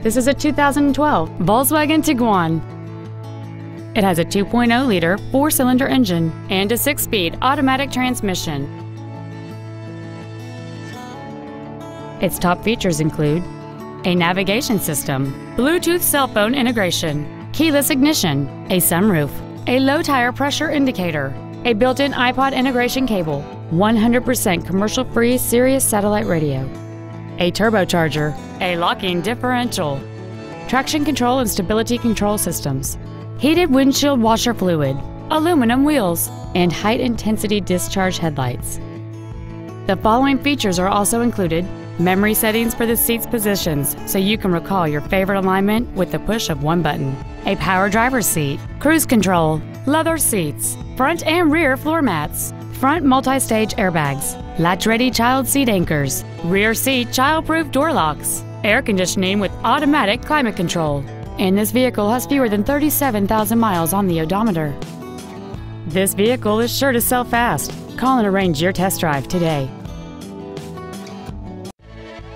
This is a 2012 Volkswagen Tiguan. It has a 2.0-liter four-cylinder engine and a six-speed automatic transmission. Its top features include a navigation system, Bluetooth cell phone integration, keyless ignition, a sunroof, a low tire pressure indicator, a built-in iPod integration cable, 100% commercial-free Sirius satellite radio, a turbocharger, a locking differential, traction control and stability control systems, heated windshield washer fluid, aluminum wheels, and high-intensity discharge headlights. The following features are also included. Memory settings for the seat's positions so you can recall your favorite alignment with the push of one button, a power driver's seat, cruise control, leather seats, front and rear floor mats, front multi-stage airbags, latch-ready child seat anchors, rear seat child-proof door locks, air conditioning with automatic climate control, and this vehicle has fewer than 37,000 miles on the odometer. This vehicle is sure to sell fast. Call and arrange your test drive today.